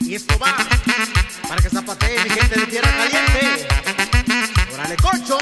Y esto va para que zapatee mi gente de tierra caliente. Órale, concho.